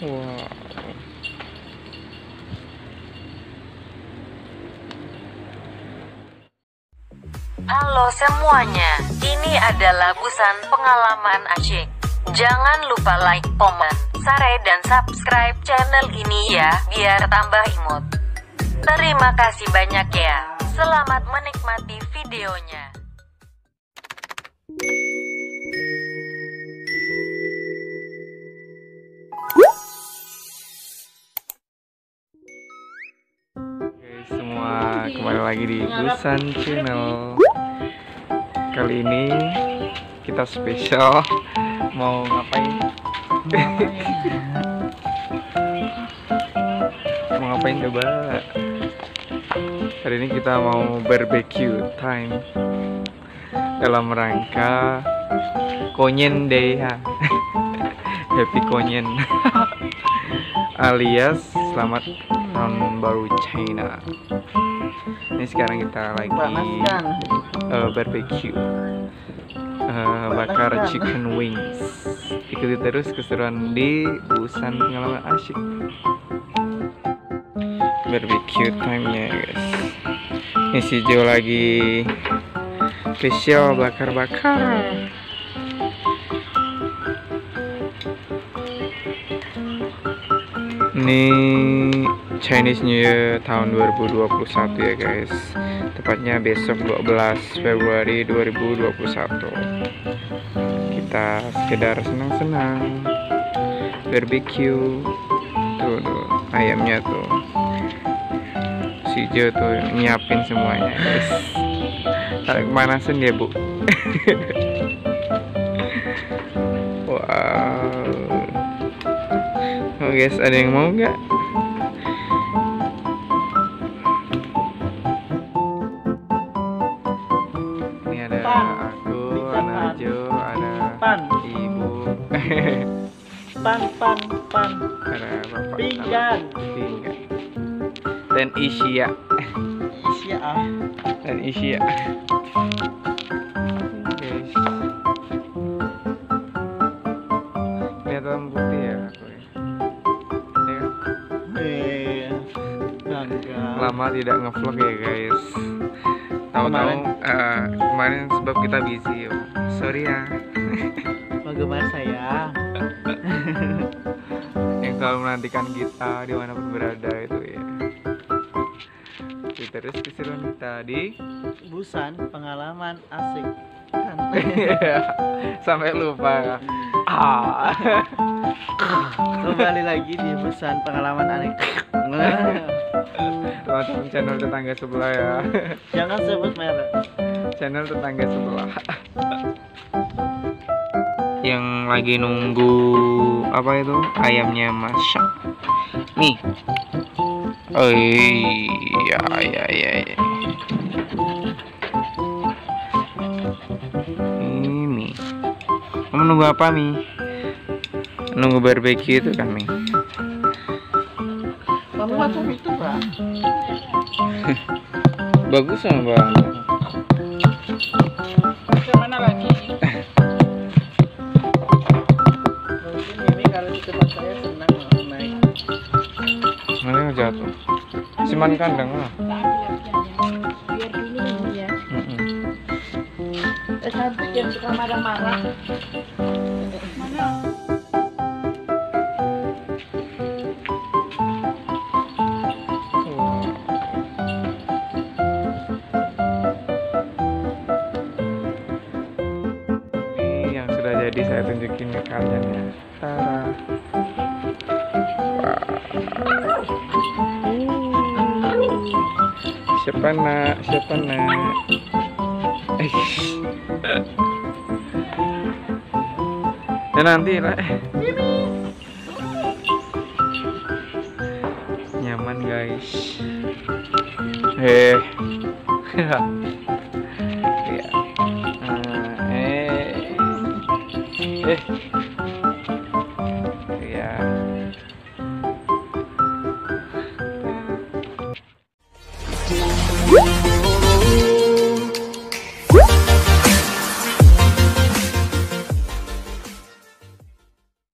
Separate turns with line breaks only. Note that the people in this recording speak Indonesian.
Halo semuanya, ini adalah busan pengalaman asyik. Jangan lupa like, komen, share, dan subscribe channel ini ya, biar tambah imut. Terima kasih banyak ya. Selamat menikmati videonya.
Semua kembali lagi di Busan Channel Kali ini kita spesial mau ngapain? mau ngapain coba? Hari ini kita mau barbecue time dalam rangka Konyen Day ha. Happy Konyen alias selamat tahun baru China. Ini sekarang kita lagi
Panaskan.
eh, barbecue Eh, bakar chicken wings. Ikuti terus keseruan di Busan pengalaman asyik. Barbecue time-nya guys. Ini si Jo lagi spesial bakar-bakar. Ini Chinese New Year tahun 2021 ya guys. Tepatnya besok 12 Februari 2021 Kita sekedar senang-senang. Barbecue. Tuh tuh ayamnya tuh. Si Jo tuh nyiapin semuanya guys. Tarik kemanasan dia bu. Wow. Oh guys, ada yang mau nggak?
Pan.
aku,
Pan.
Jo, ada
Pan.
ibu,
Pan, pan, pan.
ada bapak,
Pinggan.
pinggan, dan Isya,
Isya ah.
dan Isya. Guys, putih ya aku ya. Ya kan?
Eh,
lama tidak ngevlog ya guys tahu-tahu
Kemarin.
Kemarin sebab kita busy yo. sorry ya
Penggemar saya.
yang selalu menantikan kita di mana pun berada itu ya terus keseruan kita di
Busan pengalaman asik. Kan.
sampai lupa ah
Kembali lagi di Busan pengalaman aneh.
Teman-teman channel tetangga sebelah ya.
Jangan sebut merek.
channel tetangga sebelah. Yang lagi nunggu apa itu? Ayamnya masak nih. Oh iya iya iya iya. ini kamu nunggu apa mi? Nunggu barbecue itu kan mi?
Kamu macam itu, Pak.
bagus sama bang
Mana lagi? Mungkin ini kalau di tempat saya senang naik.
mana jatuh siman kandang lah
biar ya eh yang suka marah-marah
sudah jadi saya tunjukin ke kalian ya. Tara. Siapa nak? Siapa nak? Ya nanti lah. Nyaman guys. Eh. Woo!